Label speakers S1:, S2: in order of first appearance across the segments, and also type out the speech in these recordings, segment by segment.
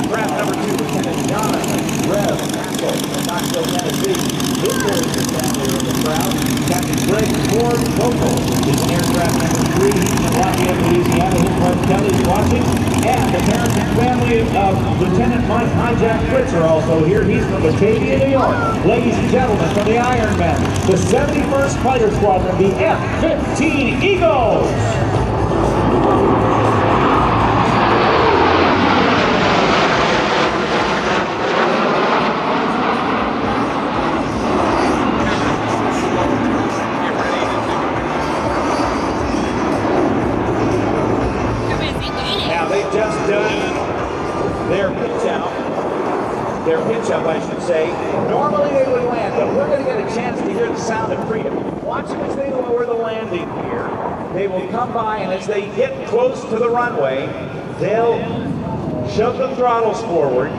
S1: Aircraft number two, Lieutenant Jonathan Rev Castle from Knoxville, Tennessee. His boys and family are in the crowd. Captain Greg Ford Vocal is in aircraft number three. He's from Lafayette, Louisiana. His wife Kelly's watching. And the parents and family of Lieutenant Mike Hijack Fritz are also here. He's from Batavia, New York. Ladies and gentlemen, from the Ironmen, the 71st Fighter Squadron, the F-15 Eagles. Freedom. Watch as they lower the landing gear. They will come by, and as they get close to the runway, they'll shove the throttles forward.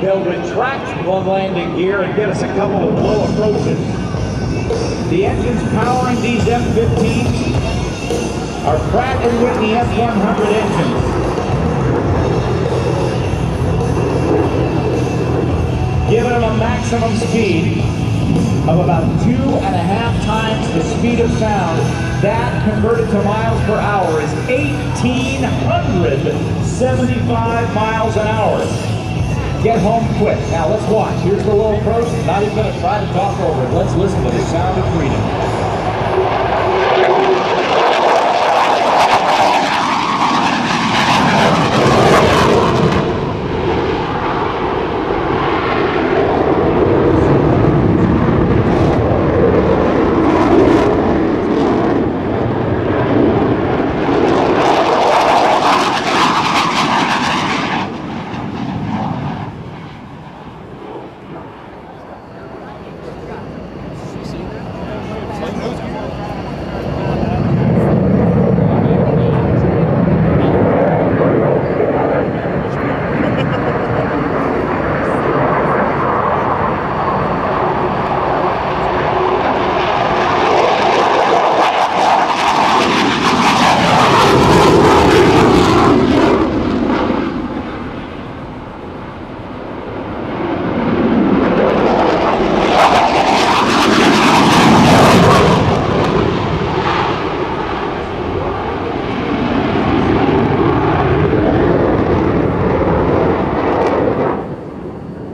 S1: They'll retract the landing gear and get us a couple of low approaches. The engines powering these F-15s are Pratt & Whitney F-100 engines. Giving them a maximum speed of about two and a half times the speed of sound. That converted to miles per hour is 1,875 miles an hour. Get home quick. Now let's watch. Here's the little approach. Not even going to try to talk over it. Let's listen to the sound of freedom.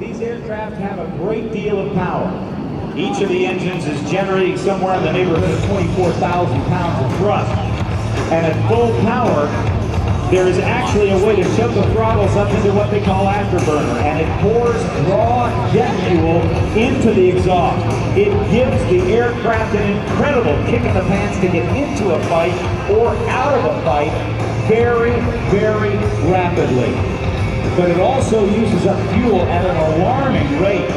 S1: These aircraft have a great deal of power. Each of the engines is generating somewhere in the neighborhood of 24,000 pounds of thrust. And at full power, there is actually a way to shove the throttles up into what they call afterburner, and it pours raw jet fuel into the exhaust. It gives the aircraft an incredible kick in the pants to get into a fight or out of a fight very, very rapidly but it also uses up fuel at an alarming rate.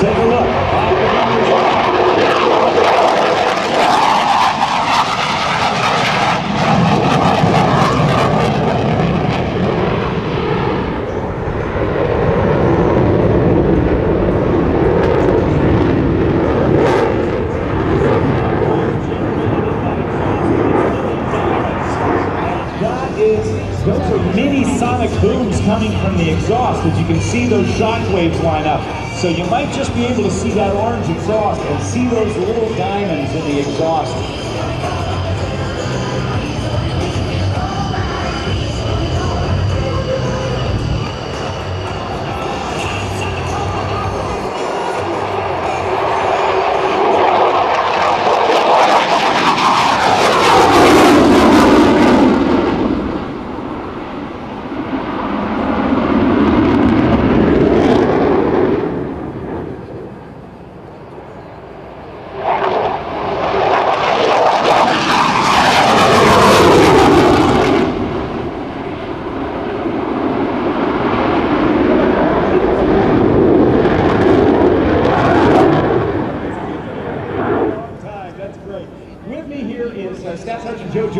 S1: Take a look. That is, those are mini sonic booms coming from the exhaust. As you can see, those shock waves line up. So you might just be able to see that orange exhaust and see those little diamonds in the exhaust.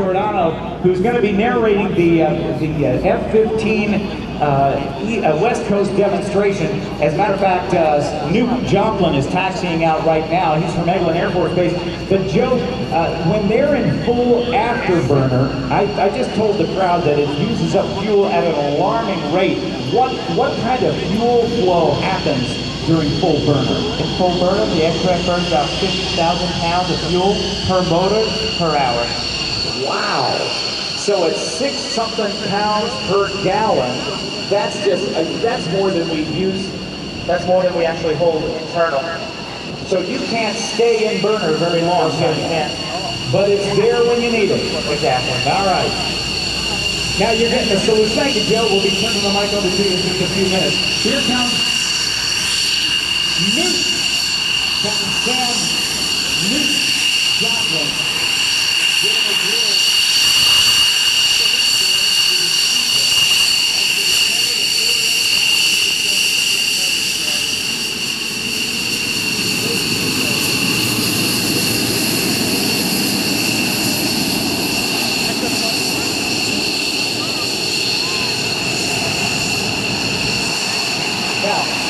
S1: Giordano, who's going to be narrating the uh, the uh, F-15 uh, a West Coast demonstration. As a matter of fact, uh, Newt Joplin is taxiing out right now. He's from Eglin Air Force Base. But Joe, uh, when they're in full afterburner, I, I just told the crowd that it uses up fuel at an alarming rate. What what kind of fuel flow happens during full burner?
S2: In full burner, the aircraft burns about 50,000 pounds of fuel per motor per hour.
S1: Wow. So it's six something pounds per gallon. That's just uh, that's more than we use.
S2: That's more than we actually hold internal.
S1: So you can't stay in burner very long.
S2: Can't.
S1: But it's there when you need it.
S2: Exactly.
S1: All right. Now you're getting the salute. Thank you, Joe. We'll be turning the mic over to you in just a few minutes. Here comes Newt. Captain Sam Newt Joplin.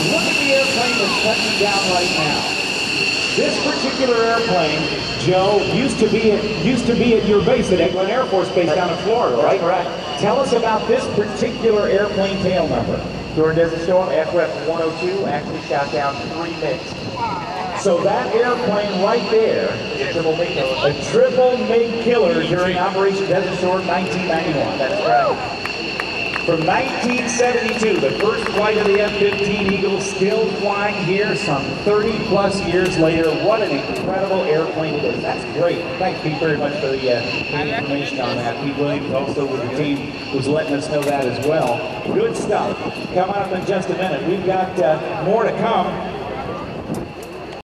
S1: Look at the airplane that's touching down right now. This particular airplane, Joe, used to be at, used to be at your base at Eglin Air Force Base down in Florida, right?
S2: correct.
S1: Tell us about this particular airplane tail number.
S2: During Desert Storm, aircraft 102 actually shot down three MiGs.
S1: So that airplane right there,
S2: A triple MiG killer.
S1: a triple MiG killer during Operation Desert Storm 1991.
S2: That's correct.
S1: From 1972, the first flight of the F-15 Eagle still flying here some 30 plus years later. What an incredible airplane it is. That's great. Thank Pete, very much for the, uh, information on that. Pete Williams also with the team who's letting us know that as well. Good stuff. Coming up in just a minute. We've got uh, more to come.